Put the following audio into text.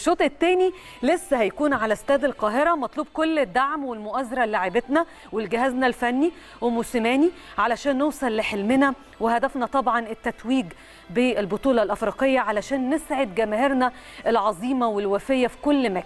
الشوط الثاني لسه هيكون على استاد القاهرة مطلوب كل الدعم والمؤازرة للاعبتنا ولجهازنا الفني وموسيماني علشان نوصل لحلمنا وهدفنا طبعا التتويج بالبطولة الأفريقية علشان نسعد جماهيرنا العظيمة والوفية في كل مكان.